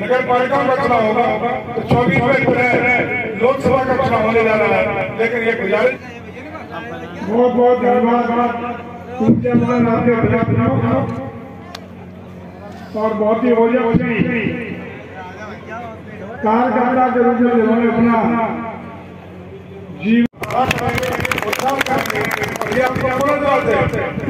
नगर पालिका का चुनाव होगा तो चौबीस में है लोकसभा का चुनाव होने जा रहा है लेकिन ये गुजारिश बहुत बहुत धन्यवाद उनके अंदर आपके और बहुत ही ओजस्वी कार्यकर्ता के रूप में जिन्होंने अपना जीवन आपको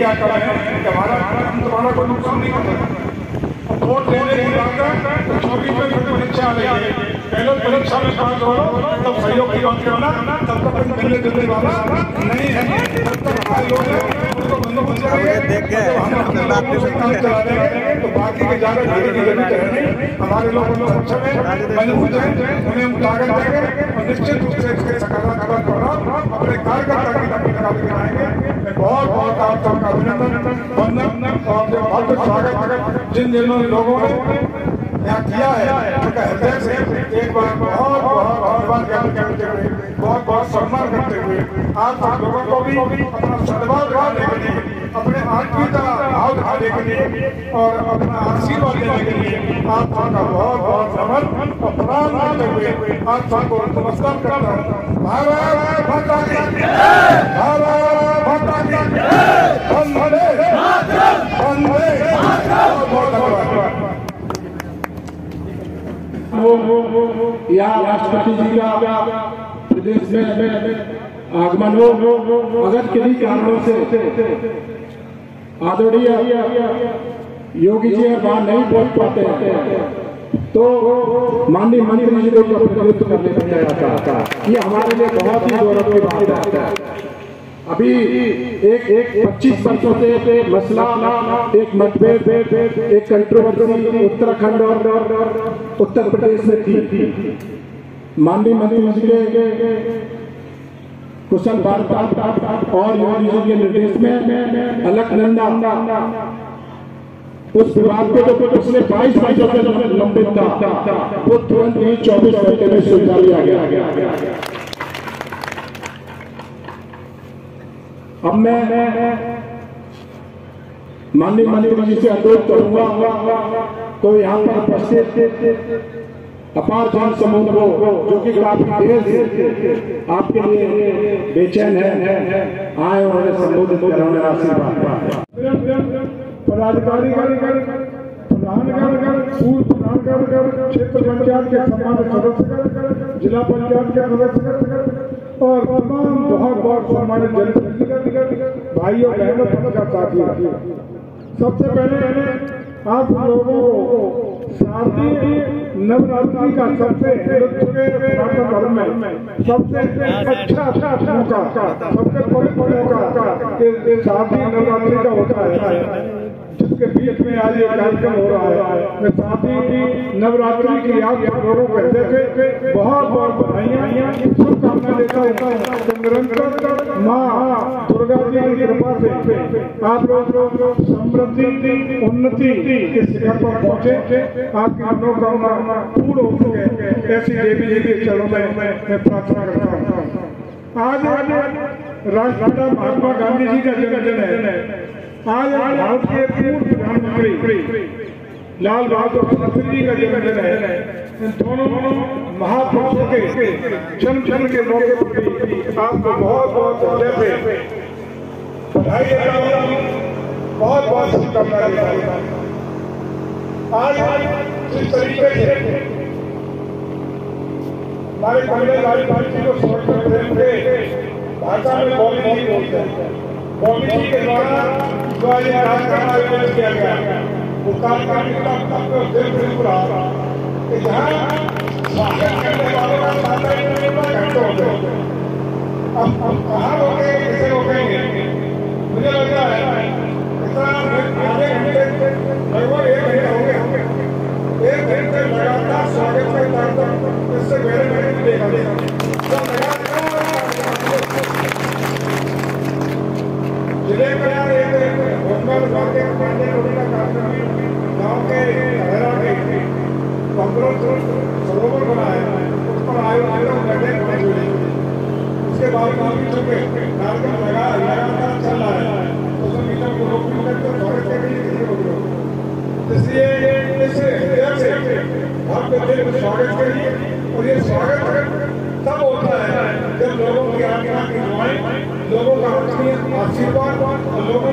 क्या करें है? कि हमारा हम तुम्हारा कोई नुकसान नहीं कर सकते। वोट देने की बात है चौबीस में फिर परीक्षा आ रही है पहले परीक्षा में पास हो तब सहयोग की बात करना तब तक मिलने जुलने वाला नहीं है। तब तक हमारे लोग हैं उनको बंदों को चाहिए तो हम अपने लोगों से काम चला देंगे तो बाकी के ज़्यादा ढाई की ज़रूरत है नहीं। हमारे लोग सक्षम है मज़बूत है उन्हें हम ताकत देंगे और निश्चित रूप से इसके सकारात्मक प्रभाव अपने कार्यकर्ता की तरफ़ निकाल के आएँगे बहुत बहुत आप सबका अभिनंदन। वंदन और बहुत स्वागत। जिन जिन लोगों ने यहाँ किया है, उनका हृदय से एक बार बहुत बहुत धन्यवाद ज्ञापन करते हुए, बहुत बहुत सम्मान करते हुए, आप सब लोगों को भी अपना सद्भाव दिखाने के लिए, अपने आत्मीयता भाव दिखाने के लिए और अपना आशीर्वाद देने के लिए आप सबका बहुत बहुत नमन और प्रणाम करते हुए आप सबको नमस्कार करता हूँ। भारत माता की भारत राष्ट्रपति जी का प्रदेश में आगमन हो अगर किन्हीं कारणों से आदरणीय योगी जी वहाँ नहीं पहुँच पाते हैं। तो माननीय मंत्री जी को प्रतिनिधित्व करने तैयार था ये हमारे लिए बहुत ही गौरव की बात है। अभी एक एक पच्चीस वर्षों से मसला, एक मतभेद, एक कंट्रोवर्सी उत्तराखंड और उत्तर प्रदेश में थी। माननीय मंत्री के कुशल और योगी के निर्देश में अलकनंदा उस विभाग को जो पिछले बाईस वर्षों से लंबित था। वो तुरंत ही चौबीस घंटे में सुलझा लिया गया। अब मैं माननीय मंत्री जी से अनुरोध करूँगा तो यहाँ पर उपस्थित अपार जन समूह जो कि काफ़ी देर से आपके लिए बेचैन है। आए और संबोधित आशीर्वाद पदाधिकारी पूर्व प्रधानगण, क्षेत्र पंचायत के सम्मानित सदस्य, जिला पंचायत के सदस्य, और तमाम बहुत बहुत सम्मानित जनप्रतिनिधि। भाइयों बहनों पत्रकार साथियों सबसे पहले आप लोगों को शारदीय नवरात्रि का सबसे सनातन धर्म में सबसे अच्छा अच्छा मौका, सबसे बड़े मौका शारदीय नवरात्रि का होता है। जिसके बीच में आज ये कार्यक्रम हो रहा है। मैं साथ ही नवरात्रि की आप लोगों को हृदय बहुत बहुत बधाइयाँ शुभकामना देता हूँ। तो निरंतर माँ दुर्गा जी की कृपा से आप लोग समृद्धि, उन्नति के शिखर पर पहुँचे। आपकी मनोकामना पूर्ण हो सके ऐसी देवी जी के चरणों में मैं प्रार्थना करता हूँ। आज आज राष्ट्रपिता महात्मा गांधी जी का जन्मदिन है। आज भारत के पूर्व प्रधानमंत्री लाल बहादुर शास्त्री जी का जन्मदिन है, इन दोनों महापुरुषों के जन्म जन्म के मौके पर भी आपको बहुत बहुत हृदय से बधाई देता हूँ। बहुत बहुत शुभकामनाएँ देता हूँ। आज जिस तरीके से हमारे पंडित लाल जी को समर्पित भाषा में बॉम्बे जी बोलते हैं के द्वारा जो आज कार्यक्रम आयोजित किया गया वो कार्यक्रम का अपना दिल बिल्कुल रहा कि जहाँ स्वागत करने वालों का साथ घंटे हो होते अब हम कहाँ रोके कैसे रोकेंगे मुझे लगता है, इतना आधे घंटे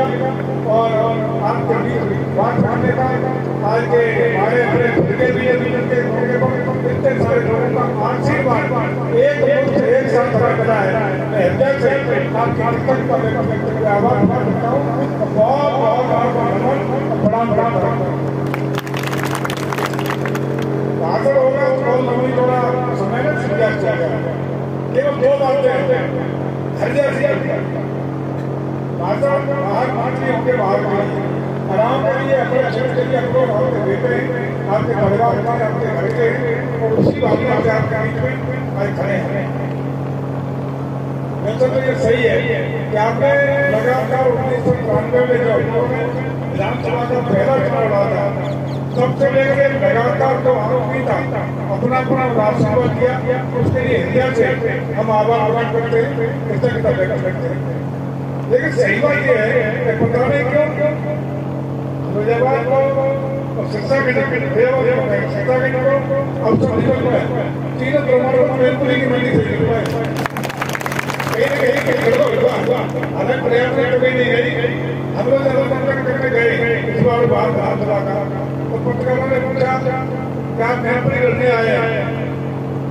को का और आपके बीच बात करने का आज के हमारे अपने खुद के भी मिलन के मौके पर इतने सारे लोगों का आशीर्वाद एक मुक्त एक साथ रखना है मैं हृदय से आपकी व्यक्त करते हुए आभार करता हूँ बहुत बहुत नमन प्रणाम प्रणाम हूँ भाषण होगा तो लंबी थोड़ा समय में समझा जाएगा केवल दो बातें हैं हृदय से भाषण बाहर करिए अपने अच्छे के लिए अपने भाव के हैं आपके परिवार का आपके घर के और उसी भावना से आपके बीच में आज खड़े हैं वैसे तो ये सही है कि आपने लगातार उन्नीस सौ तिरानवे में जो विधानसभा का पहला चुनाव लड़ा था सबसे लेकर लगातार जो आरोपी था अपना अपना राष्ट्रपति किया उसके लिए हृदय से हम प्रकट करते हैं कृतज्ञता व्यक्त करते हैं लेकिन सही बात यह है कि पता नहीं क्यों मुजफ्फरपुर को शिक्षा के लिए शिक्षा के लिए अब तो निकल गया तीनों प्रमाणों में बिल्कुल ही मंडी से निकल। गया कहीं ना कहीं कहीं गड़बड़ हुआ हुआ अलग प्रयास में कभी नहीं गई। हम लोग जब पंचक करने गए, इस बार बाहर बाहर चला का तो पत्रकारों ने पूछा, क्या मैत्री करने आए हैं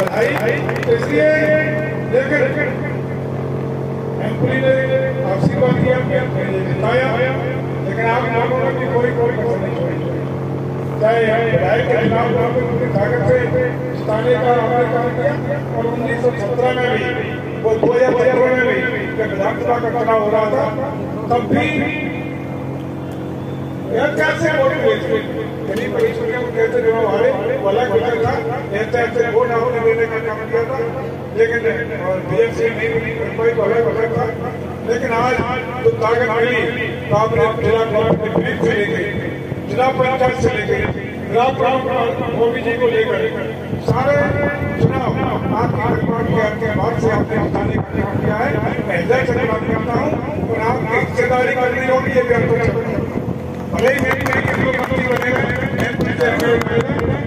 बधाई इसलिए लेकिन एमपी ने आशीर्वाद दिया जिताया लेकिन आप लोगों ने कोई कोई कसर नहीं छोड़ी चाहे विधायक के खिलाफ आपने पूरी ताकत से जिताने का हमने काम किया और उन्नीस सौ सत्रह में भी, वो दो हज़ार पंद्रह में भी जब विधानसभा का चुनाव हो रहा था, तब भी कैसे वोट हुए थे गरीब परिस्थितियों को कैसे जो हमारे वाला बेटा था, ऐसे ऐसे वोट आपने देने का काम किया था। लेकिन बीएमसी नहीं मिली कोई तो अलग अलग था। लेकिन आज जो ताकत मिली तो आपने जिला ब्लॉक से लेके, जिला पंचायत से लेके, जिला मोदी जी को लेकर, सारे चुनाव, आपकी पार्टी के बाद से आपने बताने का काम किया है। पहले से बात करता हूँ, और आपकी हिस्सेदारी करनी होगी ये भी आपको भले ही मेरी मेरी किसी को मंत्री बनेगा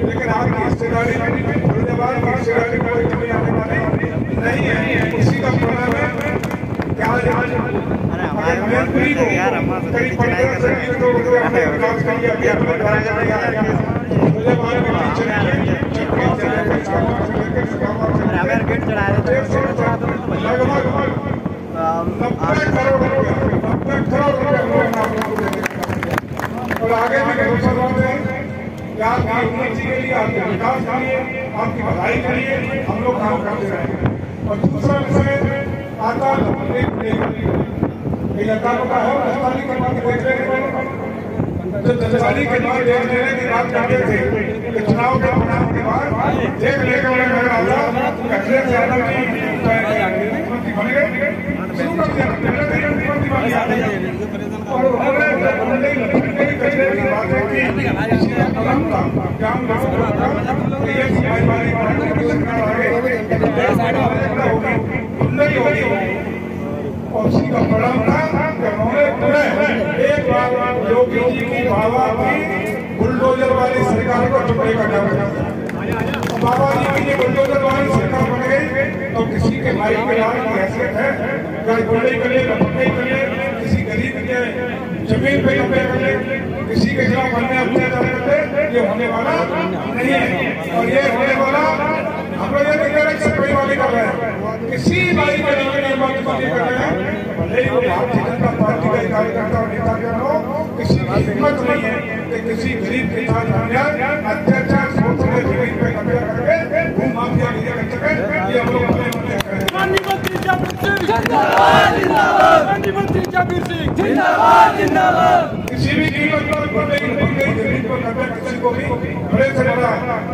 लेकिन आपकी हिस्सेदारी मुर्दाबाद की हिस्सेदारी कोई कमी आने वाली नहीं है उसी का परिणाम है। करीब पंद्रह बीस हमने विकास कर लिया में नहीं लगभग नब्बे करोड़। रुपया नब्बे करोड़ रुपया हम लोग आप लोगों को देने का काम किया आगे भी भरोसा करते हैं। कि आपकी उन्नति के लिए आपके विकास के लिए, आपकी भलाई के लिए हम लोग काम करते रहेंगे और दूसरा विषय, आता के जब दस्तानी के बाद देख लेने की बात करते थे चुनाव के परिणाम के बाद देख लेकर अखिलेश यादव जी मुख्यमंत्री बन गए। ही और है उसी का परिणाम था उन्होंने पुनः एक बार योगी बुलडोजर वाली सरकार को टुकड़े का काम किया तो बाबा जी की ये बुलडोजर वाली सरकार बन गई। तो किसी के भाई के लाल की हैसियत है। चाहे गुंडे के लिए लपटे के लिए, किसी गरीब के ज़मीन पे कब्जे कर ले किसी के खिलाफ अन्य अत्याचार कर ले ये होने वाला नहीं है। और ये होने वाला हम लोग ये नहीं कह रहे कि कोई वाली कर रहे हैं। किसी भाई के नाम की बात कर रहे हैं। भले ही वो भारतीय जनता पार्टी का कार्यकर्ता और नेता क्या हो, किसी की हिम्मत नहीं है कि किसी गरीब के साथ अन्याय, अत्याचार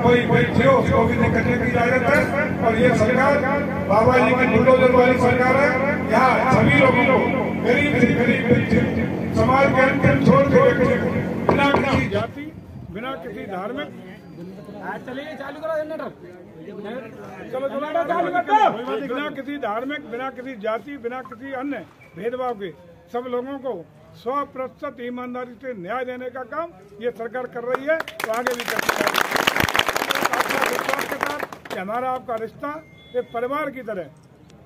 कोई करने की इजाज़त है और ये सरकार बाबा जी की सरकार है यहाँ सभी लोगों को गरीब से गरीब समाज के छोर के बिना किसी जाति बिना किसी धार्मिक चलिए चालू करो जनरेटर बिना किसी धार्मिक, बिना किसी जाति, बिना किसी अन्य भेदभाव के सब लोगों को सौ प्रतिशत ईमानदारी से न्याय देने का काम ये सरकार कर रही है तो आगे भी करती विश्वास के साथ हमारा आपका रिश्ता एक परिवार की तरह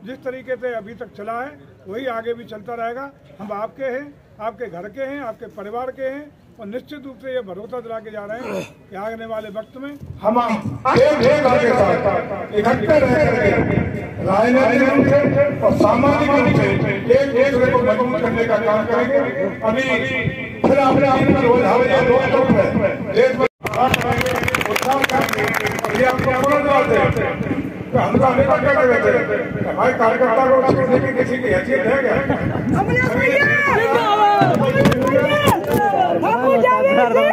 जिस तरीके से अभी तक चला है, वही आगे भी चलता रहेगा। हम आपके हैं, आपके घर के हैं, आपके परिवार के हैं और निश्चित रूप से ये भरोसा दिला के जा रहे हैं कि आने वाले वक्त में हम इकट्ठे राजनीतिक रूप से और सामाजिक रूप से एक दूसरे को मज़बूत करने का काम करेंगे। अभी फिर आपने अपना रोज हमारे रोज तक है। देश में उत्साह करके ये आपको पूर्ण है तो हम तो हमेशा क्या कर रहे थे हमारे कार्यकर्ता की किसी की हैसियत है क्या बाबू जावेद सिंह बाबू जावेद सिंह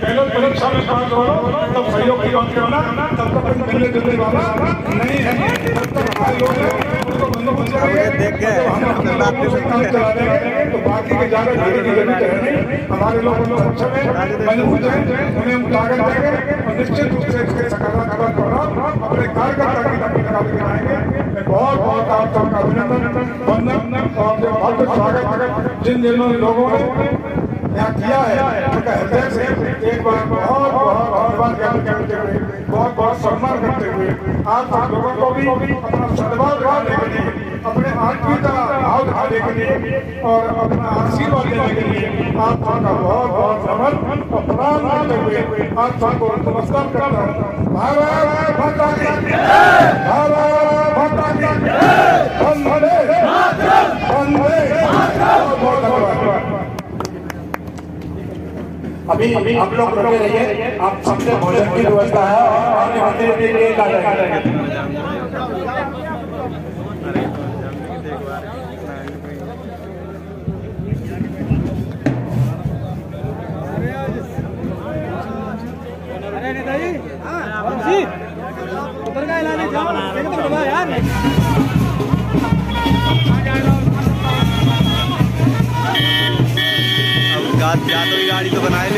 पहले परीक्षा में पास हो तब सहयोग की बात करना तब तक मिलने जुलने वाला नहीं है तब तक हमारे लोग हैं उनको बंदों तो चला देंगे तो बाकी के ज़्यादा घड़ी की ज़रूरत है नहीं। हमारे लोग सक्षम है मज़बूत है उन्हें हम ताकत देंगे और निश्चित रूप से इसके सकारात्मक प्रभाव अपने कार्यकर्ता की तरफ़ निकाल के आएँगे मैं बहुत बहुत आप सबका अभिनंदन वंदन और बहुत स्वागत। जिन जिन लोगों ने यहाँ किया है उनका हृदय से एक बार बहुत बहुत धन्यवाद ज्ञापन करते हुए बहुत बहुत सम्मान करते हुए आप सब लोगों को भी अपना सद्भाव दिखाने के लिए अपने आत्मीयता भाव दिखाने के लिए और अपना आशीर्वाद देने के लिए आप सबका बहुत बहुत नमन और प्रणाम करते हुए आप सबको नमस्कार करता हूँ भारत माता की भारत माता की वंदे वंदे बहुत बहुत धन्यवाद अभी अभी आप लोग रुके रहिए। आप सबसे भोजन की व्यवस्था है और मंदिर के लिए उधर का लाने जाओ। देखो तो दबा यार। अब गाड़ी तो बनाए